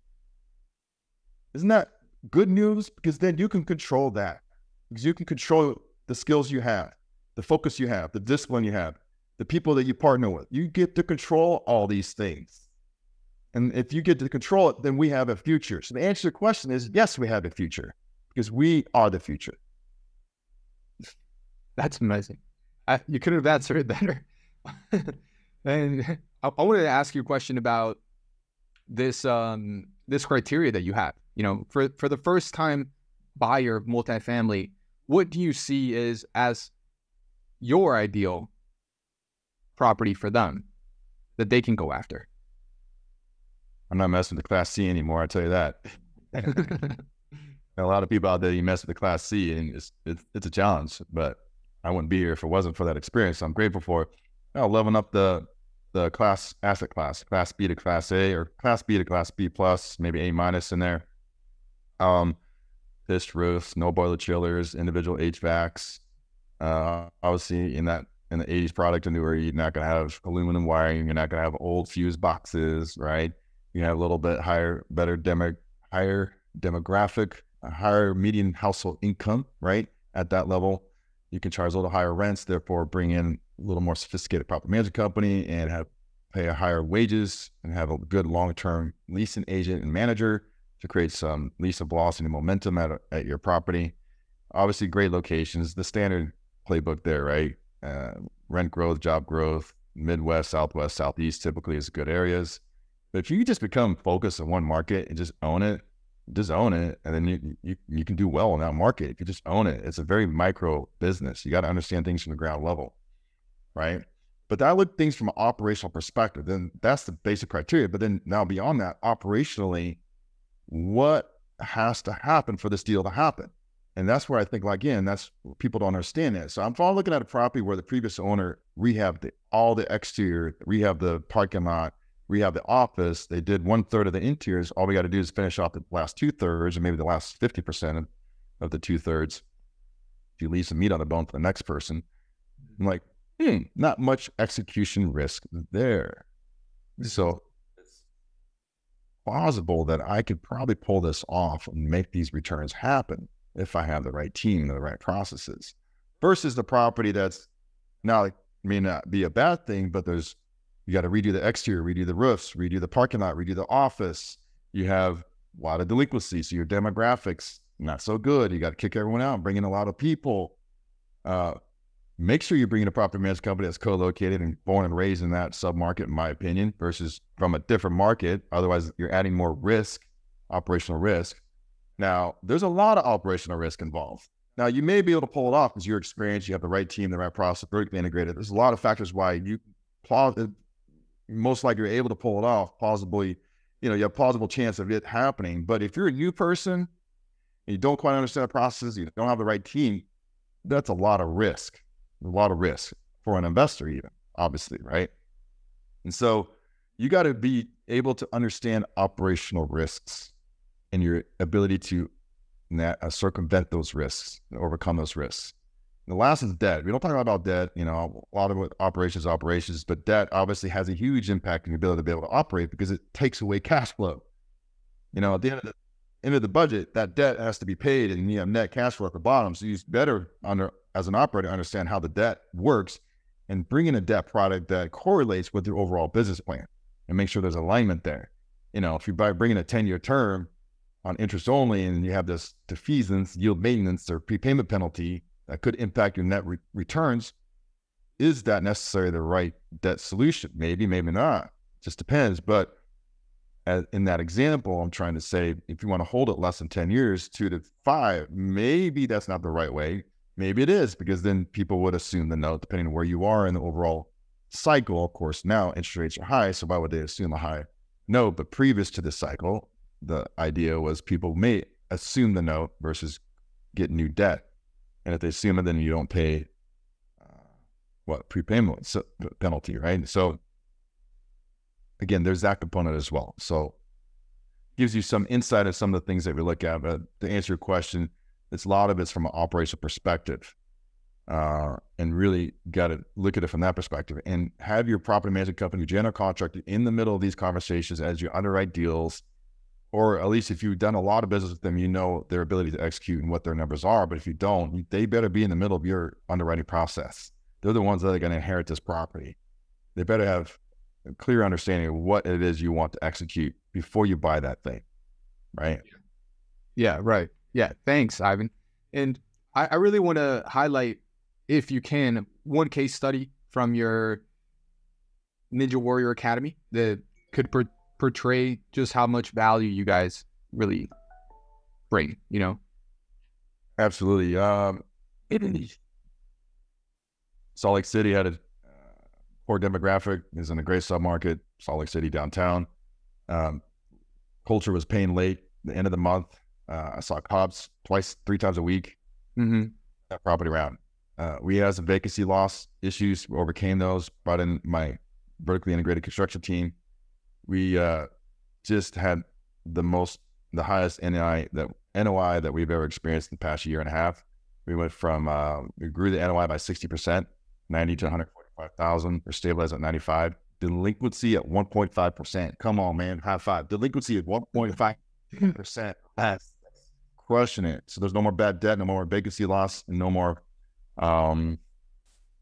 Isn't that good news? Because then you can control that. Because you can control the skills you have, the focus you have, the discipline you have, the people that you partner with. You get to control all these things. And if you get to control it, then we have a future. So the answer to your question is yes, we have a future because we are the future. That's amazing. I, you couldn't have answered it better. and I, I wanted to ask you a question about this um, this criteria that you have you know, for for the first time buyer of multifamily, what do you see is as your ideal property for them that they can go after? I'm not messing with the Class C anymore. I tell you that. a lot of people out there, you mess with the Class C, and it's it's, it's a challenge. But I wouldn't be here if it wasn't for that experience. So I'm grateful for know, leveling up the the class asset class, Class B to Class A, or Class B to Class B plus, maybe A minus in there. Um, pitched roofs, no boiler chillers, individual HVACs. Uh, obviously, in that in the 80s product anywhere, you're not going to have aluminum wiring. You're not to have old fuse boxes, right? You have a little bit higher, better demo, higher demographic, higher median household income, right? At that level, you can charge a little higher rents, therefore bring in a little more sophisticated property management company and have pay a higher wages and have a good long-term leasing agent and manager to create some lease of velocity and momentum at, at your property. Obviously, great locations, the standard playbook there, right? Uh, rent growth, job growth, Midwest, Southwest, Southeast typically is good areas. But if you just become focused on one market and just own it, just own it, and then you, you you can do well in that market. If you just own it, it's a very micro business. You got to understand things from the ground level, right? But I look things from an operational perspective. Then that's the basic criteria. But then now beyond that, operationally, what has to happen for this deal to happen? And that's where I think, like, again, that's people don't understand that. So I'm looking at a property where the previous owner rehabbed the, all the exterior, rehab the parking lot, rehab the office. They did one third of the interiors. All we got to do is finish off the last two thirds, and maybe the last fifty percent of, the two thirds. If you leave some meat on the bone for the next person, I'm like, hmm, not much execution risk there. So it's plausible that I could probably pull this off and make these returns happen if I have the right team and the right processes. Versus the property that's now may not be a bad thing, but there's you got to redo the exterior, redo the roofs, redo the parking lot, redo the office. You have a lot of delinquency, so your demographics not so good. You got to kick everyone out, bring in a lot of people. Uh, make sure you're bringing a property management company that's co-located and born and raised in that submarket, in my opinion, versus from a different market. Otherwise, you're adding more risk, operational risk. Now, there's a lot of operational risk involved. Now, you may be able to pull it off because you're experienced, you have the right team, the right process, vertically integrated. There's a lot of factors why you most likely you're able to pull it off. Plausibly, you know, you have plausible chance of it happening. But if you're a new person and you don't quite understand the process, you don't have the right team, that's a lot of risk a lot of risk for an investor, even obviously, right? And so you got to be able to understand operational risks and your ability to uh, circumvent those risks and overcome those risks. The last is debt. We don't talk about debt. You know, a lot of operations, operations, but debt obviously has a huge impact on your ability to be able to operate because it takes away cash flow. You know, at the end of the end of the budget, that debt has to be paid, and you have net cash flow at the bottom. So you better under as an operator understand how the debt works and bring in a debt product that correlates with your overall business plan and make sure there's alignment there. You know, if you by bringing a 10 year term on interest only and you have this defeasance, yield maintenance, or prepayment penalty that could impact your net re- returns, is that necessarily the right debt solution? Maybe, maybe not. Just depends. But as, in that example, I'm trying to say if you want to hold it less than 10 years, two to five, maybe that's not the right way. Maybe it is because then people would assume the note, depending on where you are in the overall cycle. Of course, now interest rates are high. So why would they assume a high note? But previous to this cycle, the idea was people may assume the note versus get new debt. And if they assume it, then you don't pay uh, what prepayment penalty, right? So again, there's that component as well. So gives you some insight of some of the things that we look at. But to answer your question, it's a lot of it's from an operational perspective. Uh, and really got to look at it from that perspective and have your property management company, general contractor in the middle of these conversations as you underwrite deals, or at least if you've done a lot of business with them, you know their ability to execute and what their numbers are. But if you don't, they better be in the middle of your underwriting process. They're the ones that are going to inherit this property. They better have a clear understanding of what it is you want to execute before you buy that thing. Right. Yeah, right. Yeah. Thanks, Iven. And I, I really want to highlight, if you can, one case study from your Ninja Warrior Academy that could portray just how much value you guys really bring, you know? Absolutely. Um, Salt Lake City had a poor demographic, is in a great submarket, Salt Lake City downtown. Um, culture was paying late, the end of the month. Uh, I saw cops twice, three times a week. Mm-hmm. That property around. Uh, we had some vacancy loss issues, overcame those, brought in my vertically integrated construction team. We uh, just had the most, the highest NOI that NOI that we've ever experienced in the past year and a half. We went from uh, we grew the NOI by sixty percent, ninety to one hundred forty-five thousand. We're stabilized at ninety-five. Delinquency at one point five percent. Come on, man, high five. Delinquency at one point five percent. That's crushing it. So there's no more bad debt, no more vacancy loss, and no more, um,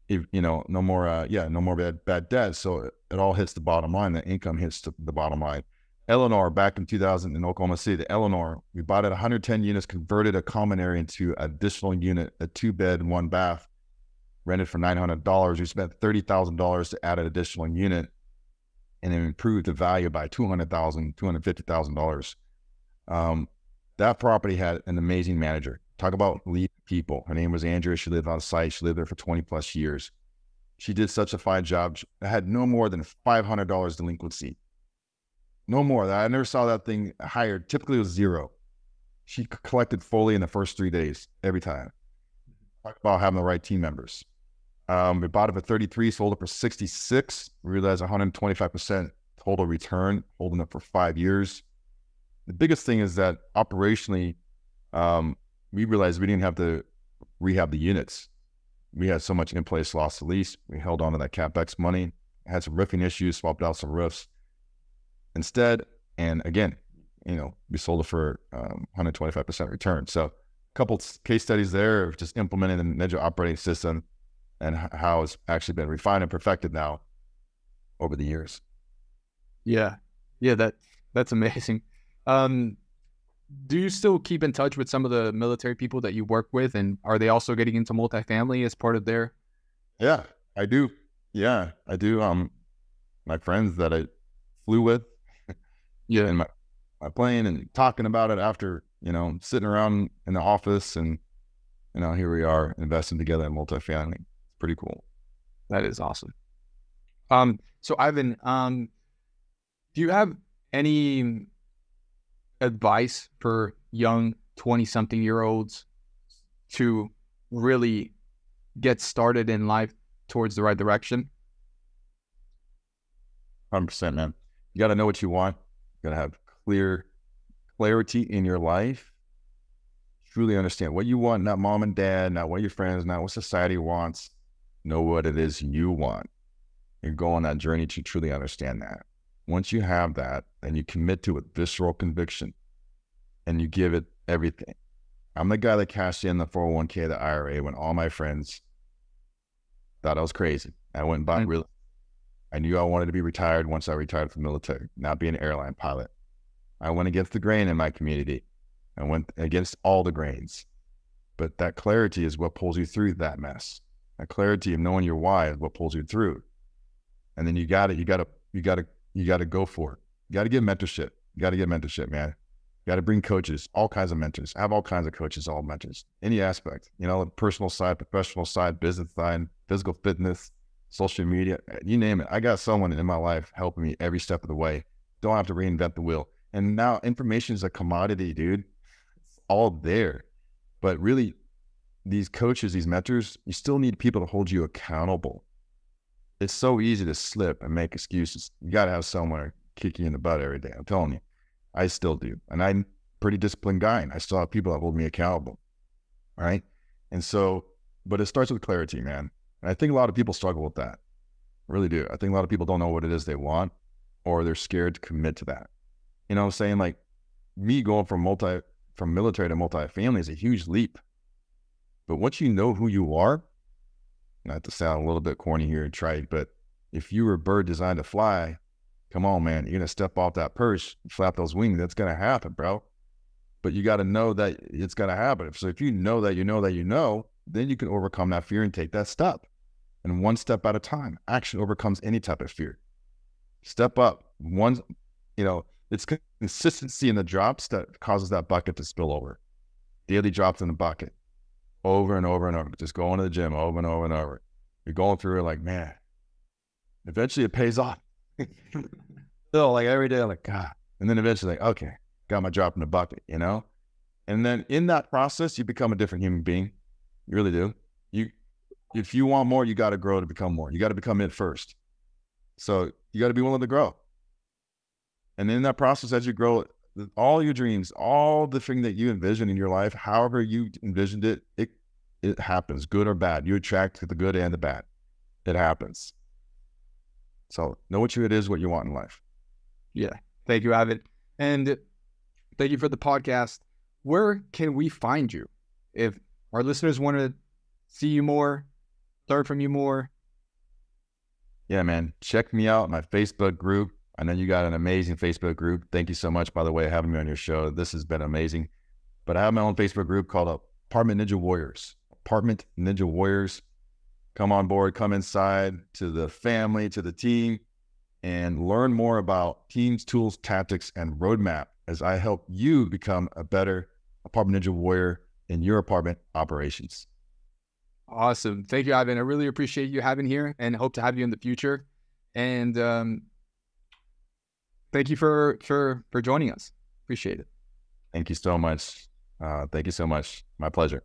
you know, no more, uh, yeah, no more bad bad debt. So it, it all hits the bottom line. The income hits the, bottom line. Eleanor, back in 2000 in Oklahoma City, the Eleanor, we bought it 110 units, converted a common area into additional unit, a two bed, one bath, rented for $900. We spent $30,000 to add an additional unit and improved the value by $200,000, $250,000. Um, that property had an amazing manager. Talk about lead people. Her name was Andrea. She lived on site. She lived there for 20 plus years. She did such a fine job. I had no more than $500 delinquency. No more. I never saw that thing higher. Typically, it was zero. She collected fully in the first three days every time. Talk about having the right team members. Um, we bought it for 33, sold it for 66. We realized 125% total return, holding it for five years the biggest thing is that operationally, um, we realized we didn't have to rehab the units. We had so much in place loss to lease. We held on to that capex money, had some roofing issues, swapped out some roofs instead. And again, you know, we sold it for um, 125% return. So, a couple case studies there of just implementing the Ninja operating system and how it's actually been refined and perfected now over the years. Yeah, yeah, that that's amazing. Um, do you still keep in touch with some of the military people that you work with, and are they also getting into multifamily as part of their? Yeah, I do. Yeah, I do. Um, my friends that I flew with, yeah, in my my plane, and talking about it after you know sitting around in the office, and you know here we are investing together in multifamily. It's pretty cool. That is awesome. Um, so Iven, um, do you have any advice for young 20 something year olds to really get started in life towards the right direction? 100%, man. You got to know what you want. You got to have clear clarity in your life, truly understand what you want, not mom and dad, not what your friends, not what society wants. Know what it is you want. And go on that journey to truly understand that. Once you have that, and you commit to it, visceral conviction, and you give it everything. I'm the guy that cashed in the 401k, the IRA, when all my friends thought I was crazy. I went and bought mm-hmm. real. I knew I wanted to be retired once I retired from the military, not be an airline pilot. I went against the grain in my community. I went against all the grains. But that clarity is what pulls you through that mess. That clarity of knowing your why is what pulls you through. And then you got it. You got to, you got to, you got to go for it. You got to get mentorship. You got to get mentorship, man. You got to bring coaches, all kinds of mentors. I have all kinds of coaches, all mentors, any aspect, you know, personal side, professional side, business side, physical fitness, social media, you name it. I got someone in my life helping me every step of the way. Don't have to reinvent the wheel. And now information is a commodity, dude. It's all there. But really, these coaches, these mentors, you still need people to hold you accountable. It's so easy to slip and make excuses. You got to have someone kick you in the butt every day. I'm telling you. I still do. And I'm pretty disciplined guy. And I still have people that hold me accountable. Right. And so, but it starts with clarity, man. And I think a lot of people struggle with that. I really do. I think a lot of people don't know what it is they want or they're scared to commit to that. You know what I'm saying? Like me going from multi from military to multi-family is a huge leap. But once you know who you are, not to sound a little bit corny here and trite, but if you were a bird designed to fly, come on, man, you're gonna step off that perch, flap those wings. That's gonna happen, bro. But you got to know that it's gonna happen. So if you know that you know that you know, then you can overcome that fear and take that step. And one step at a time, action overcomes any type of fear. Step up. One, you know, it's consistency in the drops that causes that bucket to spill over. Daily drops in the bucket, over and over and over. Just going to the gym over and over and over. You're going through it like, man. Eventually, it pays off. Still, like every day, like, God. And then eventually, like, okay, got my drop in the bucket, you know? And then in that process, you become a different human being. You really do. You, if you want more, you got to grow to become more. You got to become it first. So you got to be willing to grow. And in that process, as you grow, all your dreams, all the thing that you envision in your life, however you envisioned it, it it happens, good or bad. You attract the good and the bad. It happens. So know what you it is, what you want in life. Yeah. Thank you, Iven. And thank you for the podcast. Where can we find you? If our listeners want to see you more, learn from you more. Yeah, man. Check me out, my Facebook group. I know you got an amazing Facebook group. Thank you so much, by the way, having me on your show. This has been amazing. But I have my own Facebook group called Apartment Ninja Warriors. Apartment Ninja Warriors come on board, come inside to the family, to the team, and learn more about teams, tools, tactics, and roadmap as I help you become a better apartment ninja warrior in your apartment operations. Awesome. Thank you, Iven. I really appreciate you having here and hope to have you in the future. And um, thank you for for for joining us. Appreciate it. Thank you so much. Uh, thank you so much. My pleasure.